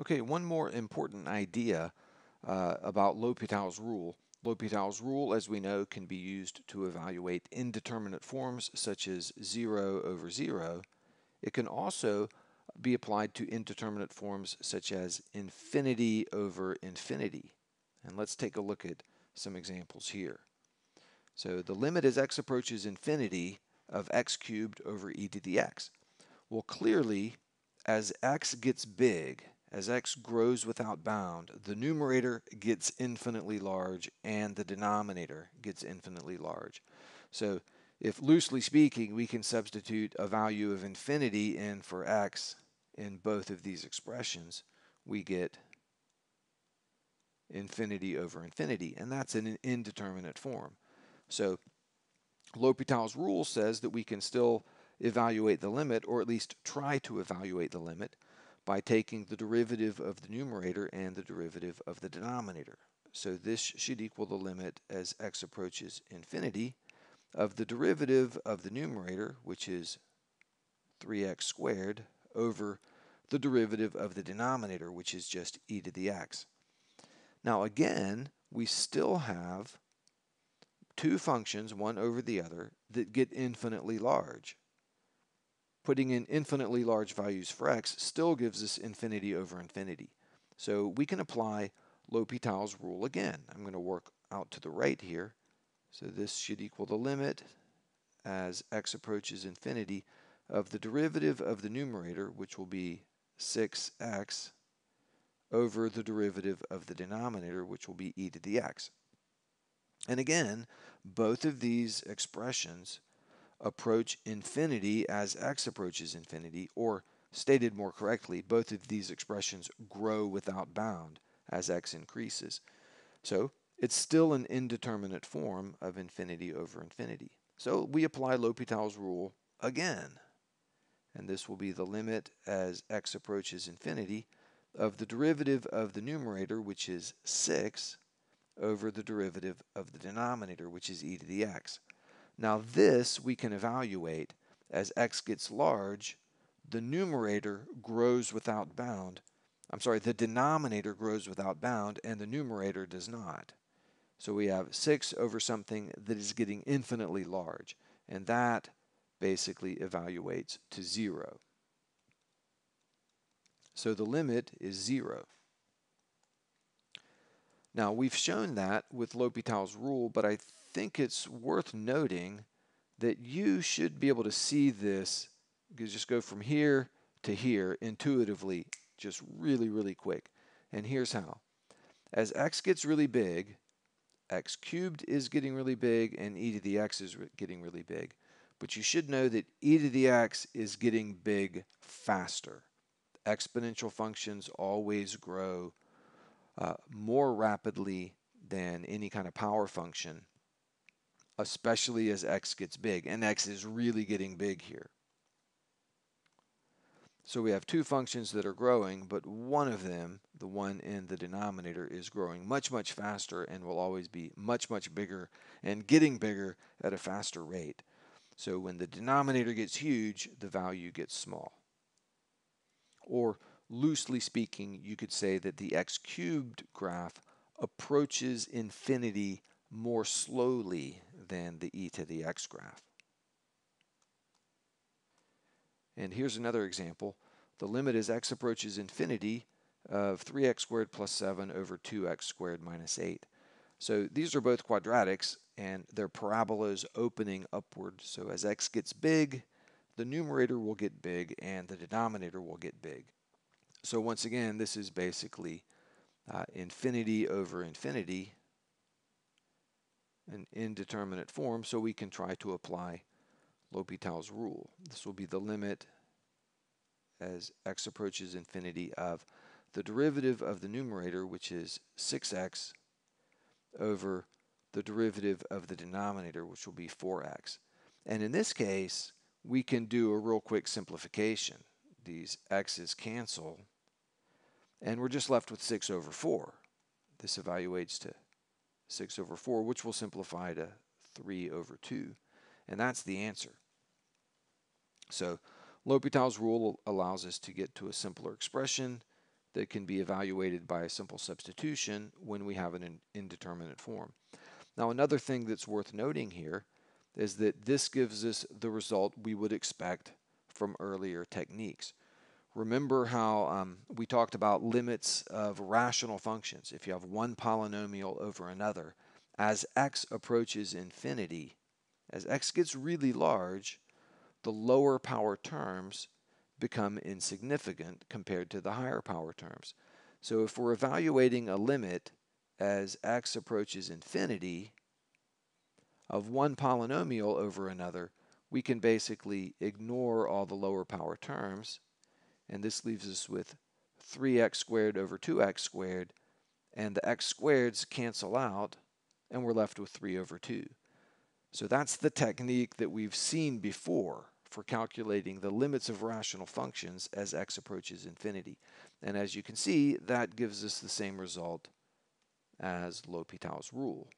Okay, one more important idea uh, about L'Hopital's rule. L'Hopital's rule, as we know, can be used to evaluate indeterminate forms such as 0 over 0. It can also be applied to indeterminate forms such as infinity over infinity. And let's take a look at some examples here. So the limit as x approaches infinity of x cubed over e to the x. Well, clearly, as x gets big, as x grows without bound, the numerator gets infinitely large and the denominator gets infinitely large. So if loosely speaking, we can substitute a value of infinity in for x in both of these expressions, we get infinity over infinity, and that's in an indeterminate form. So L'Hopital's rule says that we can still evaluate the limit, or at least try to evaluate the limit, by taking the derivative of the numerator and the derivative of the denominator. So this should equal the limit as x approaches infinity of the derivative of the numerator, which is 3x squared, over the derivative of the denominator, which is just e to the x. Now again, we still have two functions, one over the other, that get infinitely large putting in infinitely large values for x still gives us infinity over infinity. So we can apply L'Hopital's rule again. I'm going to work out to the right here. So this should equal the limit as x approaches infinity of the derivative of the numerator, which will be 6x, over the derivative of the denominator, which will be e to the x. And again, both of these expressions approach infinity as x approaches infinity, or stated more correctly, both of these expressions grow without bound as x increases. So it's still an indeterminate form of infinity over infinity. So we apply L'Hopital's rule again. And this will be the limit as x approaches infinity of the derivative of the numerator, which is 6, over the derivative of the denominator, which is e to the x. Now this we can evaluate as x gets large, the numerator grows without bound. I'm sorry, the denominator grows without bound and the numerator does not. So we have 6 over something that is getting infinitely large, and that basically evaluates to 0. So the limit is 0. Now we've shown that with L'Hopital's rule, but I think it's worth noting that you should be able to see this, you just go from here to here intuitively, just really, really quick. And here's how. As x gets really big, x cubed is getting really big, and e to the x is getting really big. But you should know that e to the x is getting big faster. Exponential functions always grow uh, more rapidly than any kind of power function especially as x gets big. And x is really getting big here. So we have two functions that are growing, but one of them, the one in the denominator, is growing much, much faster and will always be much, much bigger and getting bigger at a faster rate. So when the denominator gets huge, the value gets small. Or loosely speaking, you could say that the x cubed graph approaches infinity more slowly than the e to the x graph. And here's another example. The limit as x approaches infinity of 3x squared plus 7 over 2x squared minus 8. So these are both quadratics, and they're parabolas opening upward. So as x gets big, the numerator will get big, and the denominator will get big. So once again, this is basically uh, infinity over infinity an indeterminate form, so we can try to apply L'Hopital's rule. This will be the limit as x approaches infinity of the derivative of the numerator, which is 6x, over the derivative of the denominator, which will be 4x. And in this case, we can do a real quick simplification. These x's cancel, and we're just left with 6 over 4. This evaluates to 6 over 4, which will simplify to 3 over 2. And that's the answer. So L'Hopital's rule allows us to get to a simpler expression that can be evaluated by a simple substitution when we have an indeterminate form. Now another thing that's worth noting here is that this gives us the result we would expect from earlier techniques. Remember how um, we talked about limits of rational functions. If you have one polynomial over another, as x approaches infinity, as x gets really large, the lower power terms become insignificant compared to the higher power terms. So if we're evaluating a limit as x approaches infinity of one polynomial over another, we can basically ignore all the lower power terms, and this leaves us with 3x squared over 2x squared, and the x squareds cancel out, and we're left with 3 over 2. So that's the technique that we've seen before for calculating the limits of rational functions as x approaches infinity. And as you can see, that gives us the same result as L'Hopital's rule.